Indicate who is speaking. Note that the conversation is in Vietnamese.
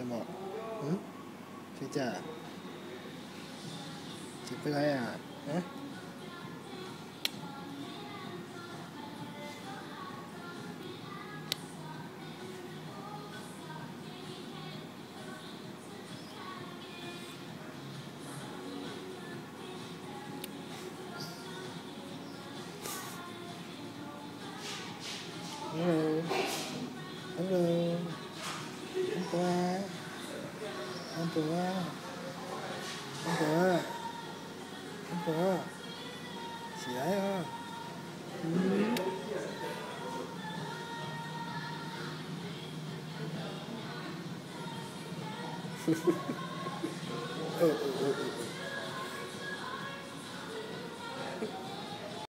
Speaker 1: 怎么？嗯？睡觉啊？起不来啊？嗯？Hello. Hello. Hôm 对啊，对啊，对啊，厉害啊！嗯。呵呵呵，哦。